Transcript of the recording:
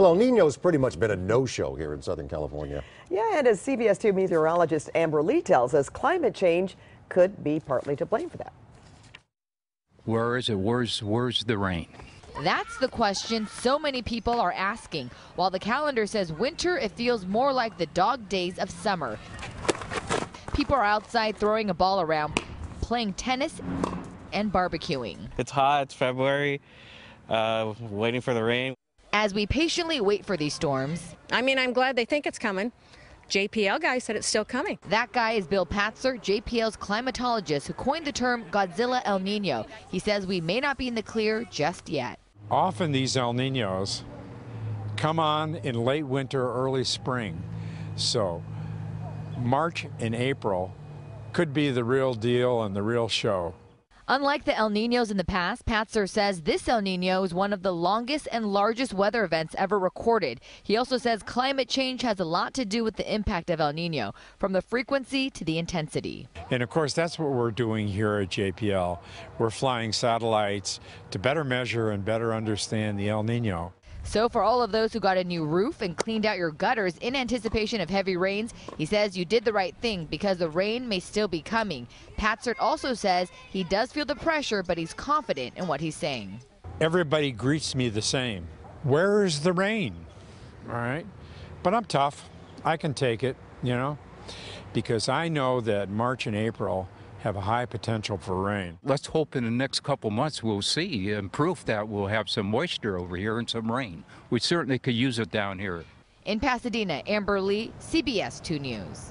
Well, El Nino's pretty much been a no-show here in Southern California. Yeah, and as CBS 2 meteorologist Amber Lee tells us, climate change could be partly to blame for that. Where is it? Where's, where's the rain? That's the question so many people are asking. While the calendar says winter, it feels more like the dog days of summer. People are outside throwing a ball around, playing tennis, and barbecuing. It's hot, it's February, uh, waiting for the rain. As we patiently wait for these storms, I mean, I'm glad they think it's coming. JPL guy said it's still coming. that guy is Bill Patzert, JPL's climatologist, who coined the term Godzilla El Nino. He says we may not be in the clear just yet. Often these El Ninos come on in late winter, early spring. So March and April could be the real deal and the real show. Unlike the El Ninos in the past, Patzert says this El Nino is one of the longest and largest weather events ever recorded. He also says climate change has a lot to do with the impact of El Nino, from the frequency to the intensity. And of course, that's what we're doing here at JPL. We're flying satellites to better measure and better understand the El Nino. So for all of those who got a new roof and cleaned out your gutters in anticipation of heavy rains, he says you did the right thing because the rain may still be coming. Patzert also says he does feel the pressure, but he's confident in what he's saying. Everybody greets me the same. Where is the rain? All right. But I'm tough. I can take it, you know, because I know that March and April have a high potential for rain. Let's hope in the next couple months we'll see and proof that we'll have some moisture over here and some rain. We certainly could use it down here. In Pasadena, Amber Lee, CBS 2 News.